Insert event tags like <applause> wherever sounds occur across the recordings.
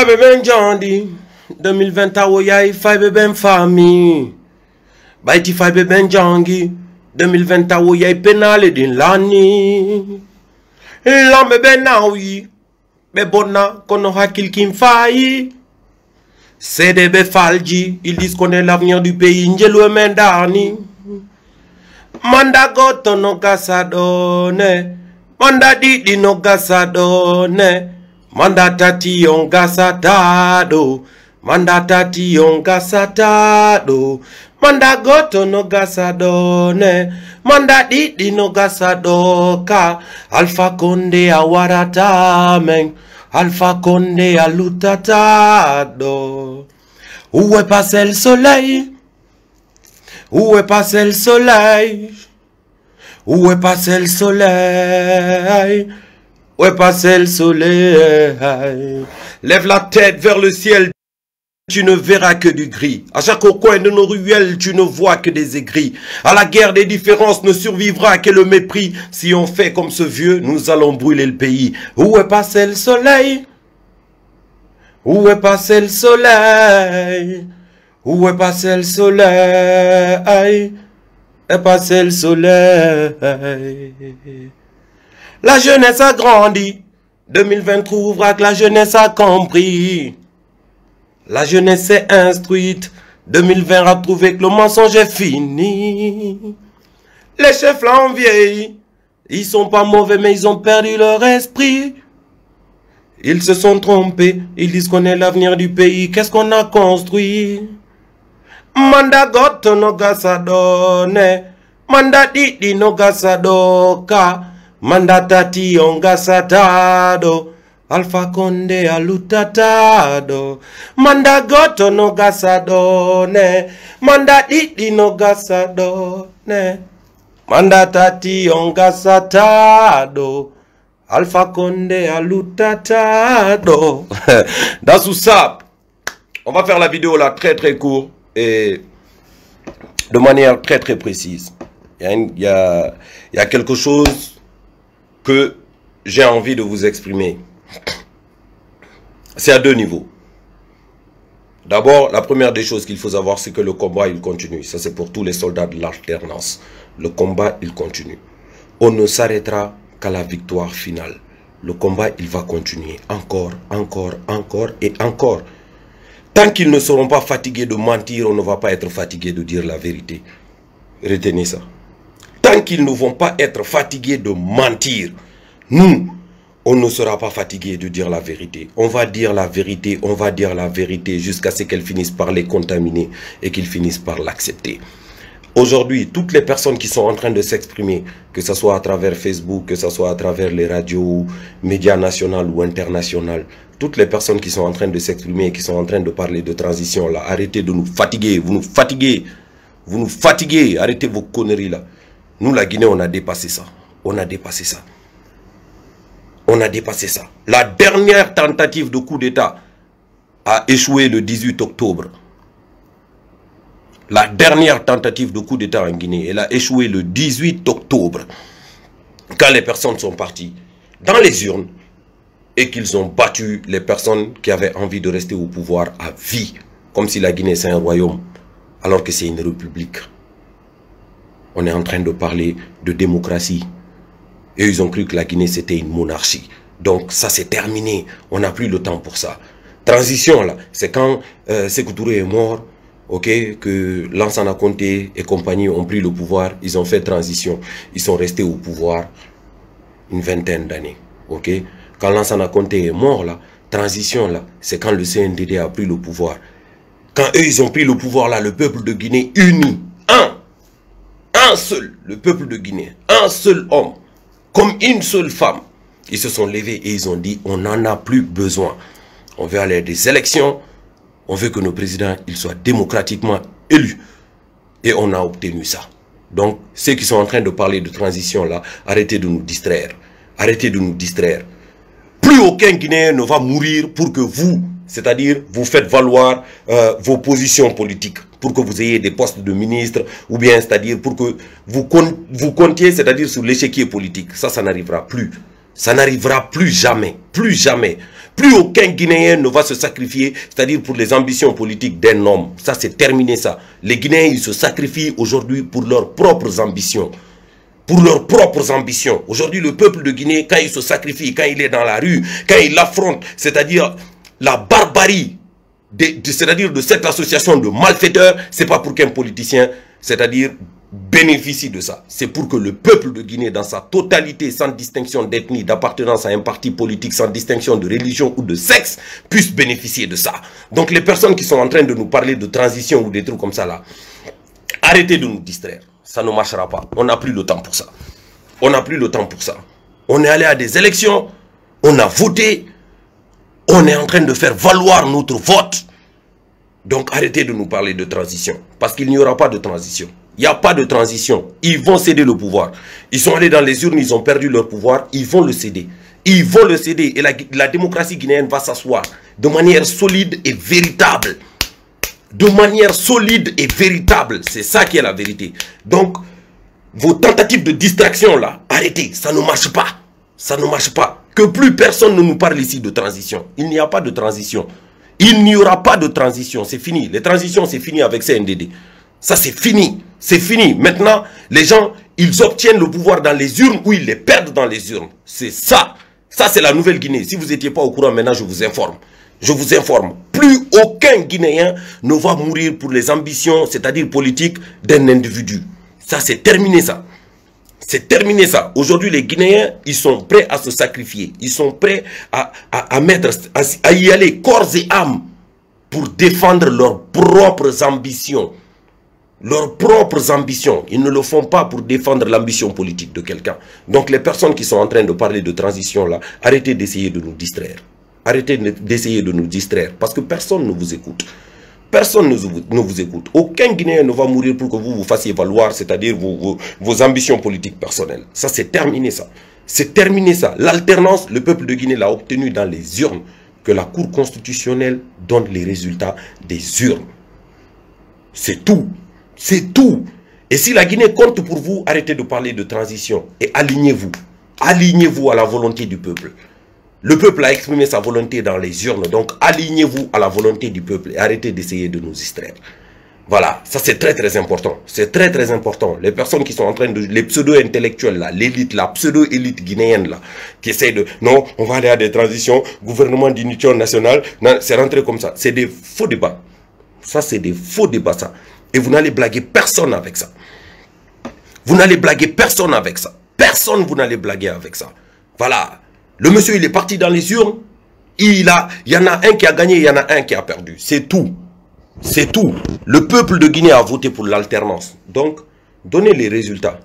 Faibe ben jandi, 2020 awo yay, faibe ben fami. Bayti faibe ben jangi, 2020 awo yay penale din lani. Lambe ben awi, be bona kono hakil kin fayi. Sede be falji, il diskone l'avenir du peyi njelwe men dani. Manda goto no gasadone, manda didi no gasadone. mandata tiongasa tado. Mandata tiongasa tado. Manda goto nogasa done. Manda ɗiɗi nogasa doka. Alfa konde a waratamen alfa konde a lutataɗo uwe pase el soleil uwe pase el soleil uwe pase el soleil Où est passé le soleil Lève la tête vers le ciel, tu ne verras que du gris. À chaque coin de nos ruelles, tu ne vois que des aigris. À la guerre des différences ne survivra que le mépris. Si on fait comme ce vieux, nous allons brûler le pays. Où est passé le soleil? Où est passé le soleil? Où est passé le soleil? Est passé le soleil? La jeunesse a grandi. 2020 trouvera que la jeunesse a compris. La jeunesse est instruite. 2020 a trouvé que le mensonge est fini. Les chefs là ont vieilli. Ils sont pas mauvais mais ils ont perdu leur esprit. Ils se sont trompés, ils disent qu'on est l'avenir du pays, qu'est-ce qu'on a construit? No no manda tati on gasadado, Alpha Conde alutatado, manda goto no gasadone, manda didi no gasadone, manda tati on gasadado, Alpha Conde alutatado. <laughs> Ça, on va faire la vidéo là très très court et de manière très très précise. Il il y a quelque chose que j'ai envie de vous exprimer. C'est à deux niveaux. D'abord, la première des choses qu'il faut savoir, c'est que le combat, il continue. Ça, c'est pour tous les soldats de l'alternance. Le combat, il continue. On ne s'arrêtera qu'à la victoire finale. Le combat, il va continuer. Encore, encore, encore et encore. Tant qu'ils ne seront pas fatigués de mentir, on ne va pas être fatigué de dire la vérité. Retenez ça. Tant qu'ils ne vont pas être fatigués de mentir, nous, on ne sera pas fatigué de dire la vérité. On va dire la vérité, on va dire la vérité jusqu'à ce qu'elle finisse par les contaminer et qu'ils finissent par l'accepter. Aujourd'hui, toutes les personnes qui sont en train de s'exprimer, que ce soit à travers Facebook, que ce soit à travers les radios, médias nationaux ou internationaux, toutes les personnes qui sont en train de s'exprimer, qui sont en train de parler de transition, là, arrêtez de nous fatiguer, vous nous fatiguez, vous nous fatiguez, arrêtez vos conneries là. Nous, la Guinée, on a dépassé ça. On a dépassé ça. On a dépassé ça. La dernière tentative de coup d'État a échoué le 18 octobre. La dernière tentative de coup d'État en Guinée, elle a échoué le 18 octobre, quand les personnes sont parties dans les urnes et qu'ils ont battu les personnes qui avaient envie de rester au pouvoir à vie, comme si la Guinée c'est un royaume, alors que c'est une république. On est en train de parler de démocratie. Et ils ont cru que la Guinée c'était une monarchie. Donc ça c'est terminé. On n'a plus le temps pour ça. Transition là, c'est quand euh, Sékou Touré est mort, ok, que Lansana Conté et compagnie ont pris le pouvoir, ils ont fait transition, ils sont restés au pouvoir une vingtaine d'années, ok. Quand Lansana Conté est mort là, transition là, c'est quand le CNDD a pris le pouvoir. Quand eux ils ont pris le pouvoir là, le peuple de Guinée uni, un, seul, le peuple de Guinée, un seul homme, comme une seule femme, ils se sont levés et ils ont dit on n'en a plus besoin. On veut aller à des élections, on veut que nos présidents ils soient démocratiquement élus. Et on a obtenu ça. Donc, ceux qui sont en train de parler de transition là, arrêtez de nous distraire. Arrêtez de nous distraire. Plus aucun Guinéen ne va mourir pour que vous, c'est-à-dire vous faites valoir euh, vos positions politiques, pour que vous ayez des postes de ministre, ou bien c'est-à-dire pour que vous, comptiez, c'est-à-dire sur l'échiquier politique. Ça, ça n'arrivera plus. Ça n'arrivera plus jamais, plus jamais. Plus aucun Guinéen ne va se sacrifier, c'est-à-dire pour les ambitions politiques d'un homme. Ça, c'est terminé ça. Les Guinéens, ils se sacrifient aujourd'hui pour leurs propres ambitions pour leurs propres ambitions. Aujourd'hui, le peuple de Guinée, quand il se sacrifie, quand il est dans la rue, quand il affronte, c'est-à-dire la barbarie, c'est-à-dire de cette association de malfaiteurs, c'est pas pour qu'un politicien, c'est-à-dire bénéficie de ça. C'est pour que le peuple de Guinée, dans sa totalité, sans distinction d'ethnie, d'appartenance à un parti politique, sans distinction de religion ou de sexe, puisse bénéficier de ça. Donc les personnes qui sont en train de nous parler de transition ou des trucs comme ça là, arrêtez de nous distraire ça ne marchera pas. On n'a plus le temps pour ça. On n'a plus le temps pour ça. On est allé à des élections, on a voté, on est en train de faire valoir notre vote. Donc arrêtez de nous parler de transition, parce qu'il n'y aura pas de transition. Il n'y a pas de transition. Ils vont céder le pouvoir. Ils sont allés dans les urnes, ils ont perdu leur pouvoir, ils vont le céder. Ils vont le céder et la, démocratie guinéenne va s'asseoir de manière solide et véritable de manière solide et véritable. C'est ça qui est la vérité. Donc, vos tentatives de distraction là, arrêtez, ça ne marche pas. Ça ne marche pas. Que plus personne ne nous parle ici de transition. Il n'y a pas de transition. Il n'y aura pas de transition. C'est fini. Les transitions, c'est fini avec CNDD. Ça, c'est fini. C'est fini. Maintenant, les gens, ils obtiennent le pouvoir dans les urnes ou ils les perdent dans les urnes. C'est ça. Ça, c'est la Nouvelle-Guinée. Si vous n'étiez pas au courant, maintenant, je vous informe. Je vous informe, plus aucun Guinéen ne va mourir pour les ambitions, c'est-à-dire politiques, d'un individu. Ça, c'est terminé ça. C'est terminé ça. Aujourd'hui, les Guinéens, ils sont prêts à se sacrifier. Ils sont prêts à, à, mettre, à, y aller corps et âme pour défendre leurs propres ambitions. Leurs propres ambitions. Ils ne le font pas pour défendre l'ambition politique de quelqu'un. Donc les personnes qui sont en train de parler de transition là, arrêtez d'essayer de nous distraire. Arrêtez d'essayer de nous distraire parce que personne ne vous écoute. Personne ne vous, écoute. Aucun Guinéen ne va mourir pour que vous vous fassiez valoir, c'est-à-dire vos, vos, ambitions politiques personnelles. Ça, c'est terminé ça. C'est terminé ça. L'alternance, le peuple de Guinée l'a obtenu dans les urnes. Que la Cour constitutionnelle donne les résultats des urnes. C'est tout. C'est tout. Et si la Guinée compte pour vous, arrêtez de parler de transition et alignez-vous. Alignez-vous à la volonté du peuple. Le peuple a exprimé sa volonté dans les urnes. Donc, alignez-vous à la volonté du peuple et arrêtez d'essayer de nous distraire. Voilà, ça c'est très très important. C'est très très important. Les personnes qui sont en train de... Les pseudo-intellectuels là, l'élite là, pseudo-élite guinéenne là, qui essayent de... Non, on va aller à des transitions, gouvernement d'unité nationale. C'est rentré comme ça. C'est des faux débats. Ça c'est des faux débats ça. Et vous n'allez blaguer personne avec ça. Vous n'allez blaguer personne avec ça. Personne vous n'allez blaguer avec ça. Voilà. Le monsieur, il est parti dans les urnes. Il, y en a un qui a gagné, il y en a un qui a perdu. C'est tout. C'est tout. Le peuple de Guinée a voté pour l'alternance. Donc, donnez les résultats.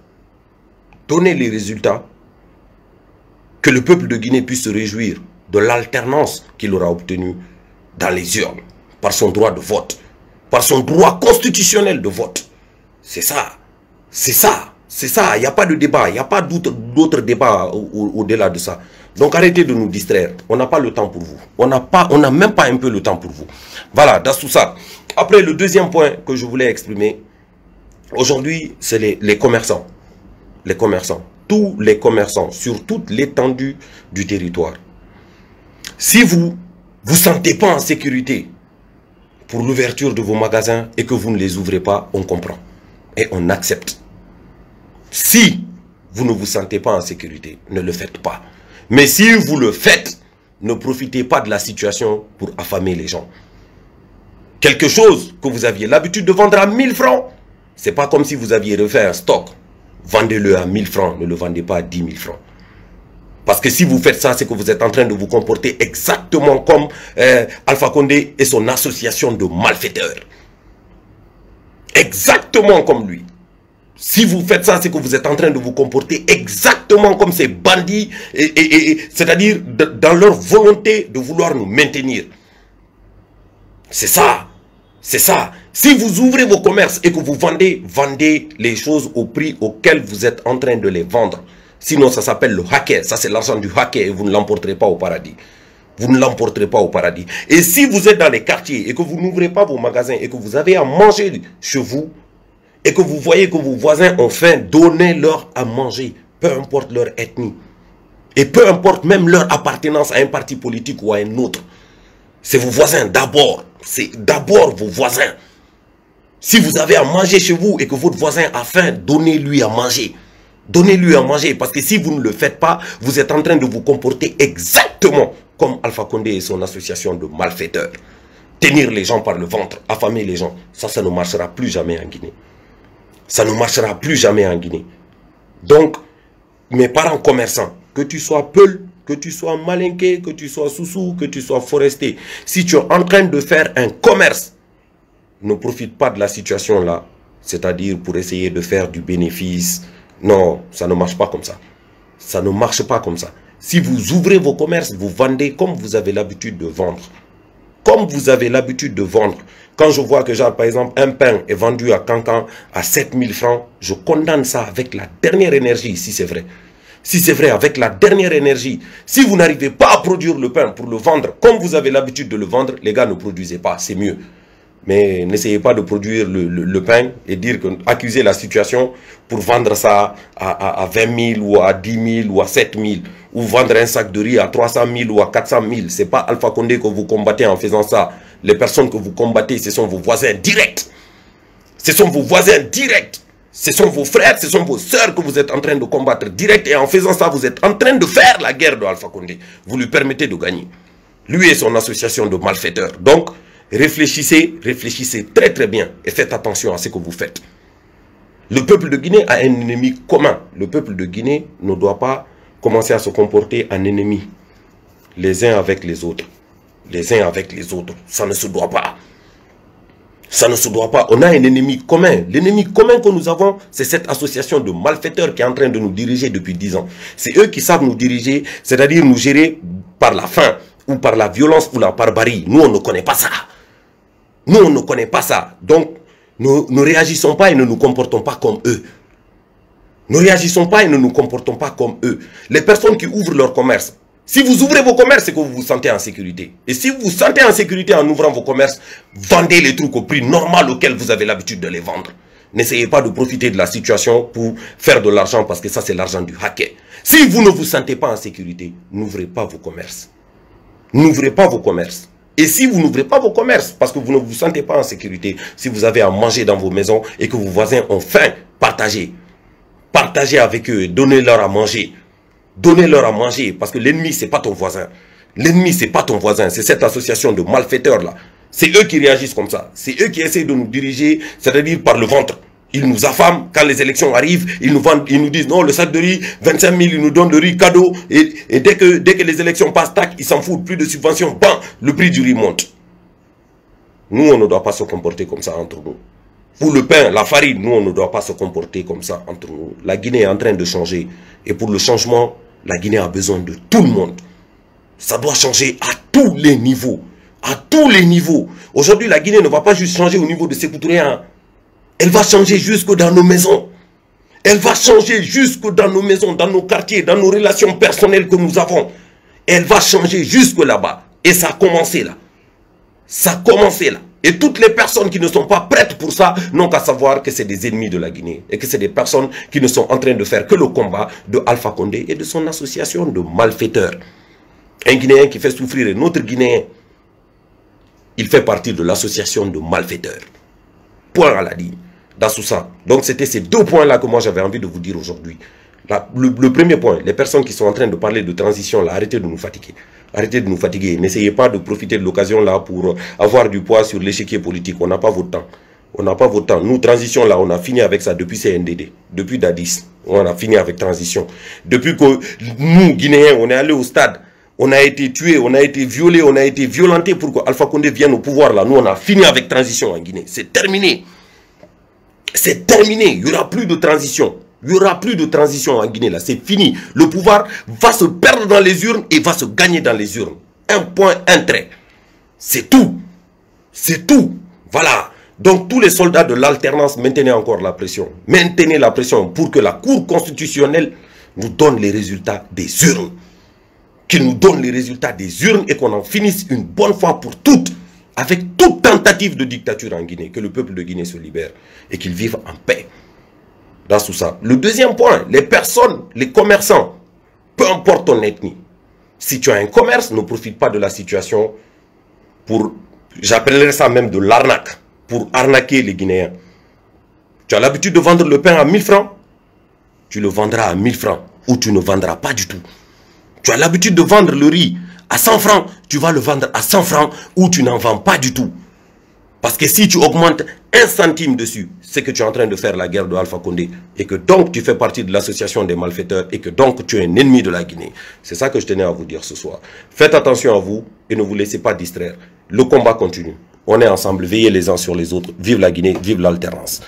Donnez les résultats. Que le peuple de Guinée puisse se réjouir de l'alternance qu'il aura obtenue dans les urnes. Par son droit de vote. Par son droit constitutionnel de vote. C'est ça. C'est ça. C'est ça. Il n'y a pas de débat. Il n'y a pas d'autre débat au-delà de ça. Donc arrêtez de nous distraire. On n'a pas le temps pour vous. On n'a pas, on n'a même pas un peu le temps pour vous. Voilà, dans tout ça. Après, le deuxième point que je voulais exprimer, aujourd'hui, c'est les, commerçants. Les commerçants. Tous les commerçants sur toute l'étendue du territoire. Si vous vous sentez pas en sécurité pour l'ouverture de vos magasins et que vous ne les ouvrez pas, on comprend. Et on accepte. Si vous ne vous sentez pas en sécurité, ne le faites pas. Mais si vous le faites, ne profitez pas de la situation pour affamer les gens. Quelque chose que vous aviez l'habitude de vendre à 1000 francs, c'est pas comme si vous aviez refait un stock. Vendez-le à 1000 francs, ne le vendez pas à 10 000 francs. Parce que si vous faites ça, c'est que vous êtes en train de vous comporter exactement comme euh, Alpha Condé et son association de malfaiteurs. Exactement comme lui. Si vous faites ça, c'est que vous êtes en train de vous comporter exactement comme ces bandits, c'est-à-dire dans leur volonté de vouloir nous maintenir. C'est ça. C'est ça. Si vous ouvrez vos commerces et que vous vendez, vendez les choses au prix auquel vous êtes en train de les vendre. Sinon, ça s'appelle le hacker. Ça, c'est l'argent du hacker et vous ne l'emporterez pas au paradis. Vous ne l'emporterez pas au paradis. Et si vous êtes dans les quartiers et que vous n'ouvrez pas vos magasins et que vous avez à manger chez vous, et que vous voyez que vos voisins ont faim, donnez-leur à manger, peu importe leur ethnie. Et peu importe même leur appartenance à un parti politique ou à un autre. C'est vos voisins d'abord. C'est d'abord vos voisins. Si vous avez à manger chez vous et que votre voisin a faim, donnez-lui à manger. Donnez-lui à manger. Parce que si vous ne le faites pas, vous êtes en train de vous comporter exactement comme Alpha Condé et son association de malfaiteurs. Tenir les gens par le ventre, affamer les gens. Ça, ça ne marchera plus jamais en Guinée. Ça ne marchera plus jamais en Guinée. Donc, mes parents commerçants, que tu sois Peul, que tu sois Malinké, que tu sois Soussou, que tu sois Foresté, si tu es en train de faire un commerce, ne profite pas de la situation là, c'est-à-dire pour essayer de faire du bénéfice. Non, ça ne marche pas comme ça. Ça ne marche pas comme ça. Si vous ouvrez vos commerces, vous vendez comme vous avez l'habitude de vendre. Comme vous avez l'habitude de vendre. Quand je vois que, par exemple, un pain est vendu à Cancan à 7000 francs, je condamne ça avec la dernière énergie, si c'est vrai. Si c'est vrai, avec la dernière énergie. Si vous n'arrivez pas à produire le pain pour le vendre comme vous avez l'habitude de le vendre, les gars, ne produisez pas, c'est mieux. Mais n'essayez pas de produire le, pain et dire que, accuser la situation pour vendre ça à, à, 20 000 ou à 10 000 ou à 7 000 ou vendre un sac de riz à 300 000 ou à 400 000. Ce n'est pas Alpha Condé que vous combattez en faisant ça. Les personnes que vous combattez, ce sont vos voisins directs. Ce sont vos voisins directs. Ce sont vos frères, ce sont vos sœurs que vous êtes en train de combattre direct. Et en faisant ça, vous êtes en train de faire la guerre de Alpha Condé. Vous lui permettez de gagner. Lui et son association de malfaiteurs. Donc, réfléchissez, réfléchissez très très bien et faites attention à ce que vous faites. Le peuple de Guinée a un ennemi commun. Le peuple de Guinée ne doit pas commencer à se comporter en ennemi les uns avec les autres. Les uns avec les autres. Ça ne se doit pas. Ça ne se doit pas. On a un ennemi commun. L'ennemi commun que nous avons, c'est cette association de malfaiteurs qui est en train de nous diriger depuis dix ans. C'est eux qui savent nous diriger, c'est-à-dire nous gérer par la faim, ou par la violence ou la barbarie. Nous, on ne connaît pas ça. Nous, on ne connaît pas ça. Donc, nous ne réagissons pas et ne nous comportons pas comme eux. Ne réagissons pas et ne nous comportons pas comme eux. Les personnes qui ouvrent leur commerce, si vous ouvrez vos commerces, c'est que vous vous sentez en sécurité. Et si vous vous sentez en sécurité en ouvrant vos commerces, vendez les trucs au prix normal auquel vous avez l'habitude de les vendre. N'essayez pas de profiter de la situation pour faire de l'argent parce que ça, c'est l'argent du hacker. Si vous ne vous sentez pas en sécurité, n'ouvrez pas vos commerces. N'ouvrez pas vos commerces. Et si vous n'ouvrez pas vos commerces, parce que vous ne vous sentez pas en sécurité, si vous avez à manger dans vos maisons et que vos voisins ont faim, partagez. Partagez avec eux, donnez-leur à manger. Donnez-leur à manger, parce que l'ennemi, c'est pas ton voisin. L'ennemi, c'est pas ton voisin, c'est cette association de malfaiteurs-là. C'est eux qui réagissent comme ça. C'est eux qui essaient de nous diriger, c'est-à-dire par le ventre. Ils nous affament. Quand les élections arrivent, ils nous, vendent, ils nous disent non, le sac de riz, 25 000, ils nous donnent le riz cadeau. Et, dès, que, dès que les élections passent, tac, ils s'en foutent. Plus de subventions, bam, le prix du riz monte. Nous, on ne doit pas se comporter comme ça entre nous. Pour le pain, la farine, nous, on ne doit pas se comporter comme ça entre nous. La Guinée est en train de changer. Et pour le changement, la Guinée a besoin de tout le monde. Ça doit changer à tous les niveaux. À tous les niveaux. Aujourd'hui, la Guinée ne va pas juste changer au niveau de ses couturiers. Elle va changer jusque dans nos maisons. Elle va changer jusque dans nos maisons, dans nos quartiers, dans nos relations personnelles que nous avons. Elle va changer jusque là-bas. Et ça a commencé là. Ça a commencé là. Et toutes les personnes qui ne sont pas prêtes pour ça n'ont qu'à savoir que c'est des ennemis de la Guinée. Et que c'est des personnes qui ne sont en train de faire que le combat de Alpha Condé et de son association de malfaiteurs. Un Guinéen qui fait souffrir un autre Guinéen, il fait partie de l'association de malfaiteurs. Point à la ligne dans ça. Donc c'était ces deux points-là que moi j'avais envie de vous dire aujourd'hui. Le, premier point, les personnes qui sont en train de parler de transition, là, arrêtez de nous fatiguer. Arrêtez de nous fatiguer. N'essayez pas de profiter de l'occasion là pour avoir du poids sur l'échiquier politique. On n'a pas votre temps. On n'a pas votre temps. Nous, transition là, on a fini avec ça depuis CNDD, depuis Dadis. On a fini avec transition. Depuis que nous, Guinéens, on est allé au stade, on a été tué, on a été violé, on a été violenté pour que Alpha Condé vienne au pouvoir là. Nous, on a fini avec transition en Guinée. C'est terminé. C'est terminé. Il n'y aura plus de transition. Il n'y aura plus de transition en Guinée là. C'est fini. Le pouvoir va se perdre dans les urnes et va se gagner dans les urnes. Un point, un trait. C'est tout. C'est tout. Voilà. Donc tous les soldats de l'alternance maintenez encore la pression. Maintenez la pression pour que la Cour constitutionnelle nous donne les résultats des urnes. Qu'il nous donne les résultats des urnes et qu'on en finisse une bonne fois pour toutes avec toute tentative de dictature en Guinée, que le peuple de Guinée se libère et qu'il vive en paix. Dans tout ça. Le deuxième point, les personnes, les commerçants, peu importe ton ethnie. Si tu as un commerce, ne profite pas de la situation pour, j'appellerais ça même de l'arnaque, pour arnaquer les Guinéens. Tu as l'habitude de vendre le pain à 1000 francs, tu le vendras à 1000 francs ou tu ne vendras pas du tout. Tu as l'habitude de vendre le riz à 100 francs, tu vas le vendre à 100 francs ou tu n'en vends pas du tout. Parce que si tu augmentes un centime dessus, c'est que tu es en train de faire la guerre de Alpha Condé et que donc tu fais partie de l'association des malfaiteurs et que donc tu es un ennemi de la Guinée. C'est ça que je tenais à vous dire ce soir. Faites attention à vous et ne vous laissez pas distraire. Le combat continue. On est ensemble, veillez les uns sur les autres. Vive la Guinée, vive l'alternance.